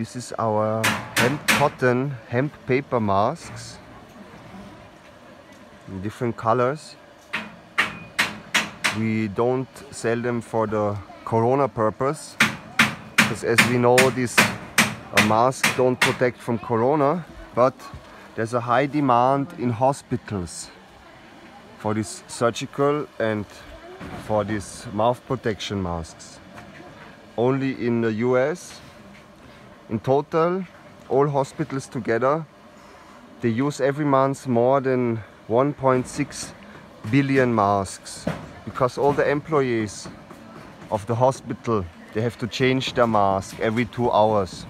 This is our hemp cotton, hemp paper masks in different colors. We don't sell them for the corona purpose because as we know these uh, masks don't protect from corona but there's a high demand in hospitals for these surgical and for these mouth protection masks. Only in the US, in total, all hospitals together, they use every month more than 1.6 billion masks because all the employees of the hospital they have to change their mask every two hours.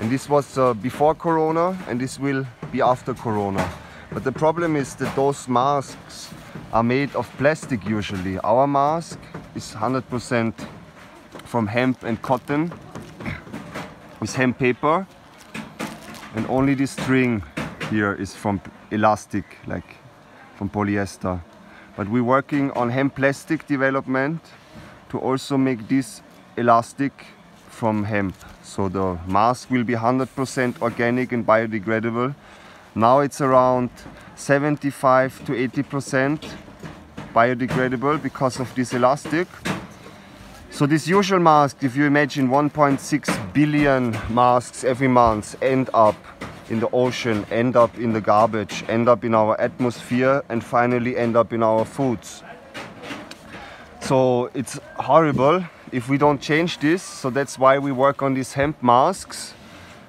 And this was uh, before corona and this will be after corona. But the problem is that those masks are made of plastic usually. Our mask is 100% from hemp and cotton with hemp paper. And only this string here is from elastic like from polyester. But we're working on hemp plastic development to also make this elastic from hemp. So the mask will be 100% organic and biodegradable. Now it's around 75 to 80% biodegradable because of this elastic so this usual mask if you imagine 1.6 billion masks every month end up in the ocean, end up in the garbage, end up in our atmosphere and finally end up in our foods. So it's horrible if we don't change this. So that's why we work on these hemp masks.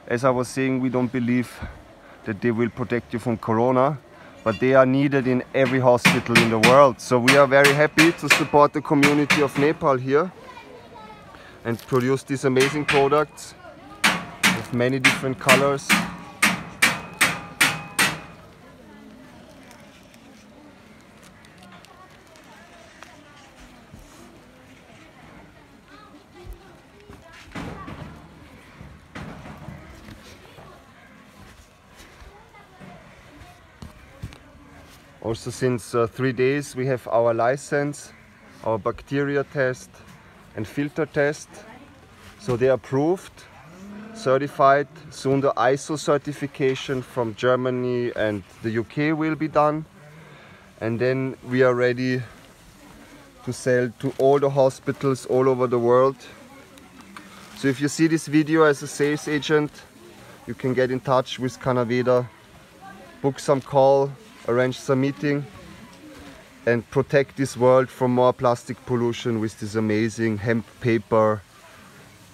As I was saying, we don't believe that they will protect you from corona, but they are needed in every hospital in the world. So we are very happy to support the community of Nepal here and produce these amazing products with many different colors. Also since uh, three days we have our license, our bacteria test and filter test. So they are approved, certified. Soon the ISO certification from Germany and the UK will be done. And then we are ready to sell to all the hospitals all over the world. So if you see this video as a sales agent, you can get in touch with Canaveda, book some call, arrange some meeting and protect this world from more plastic pollution with this amazing hemp paper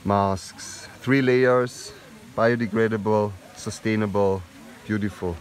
masks. Three layers, biodegradable, sustainable, beautiful.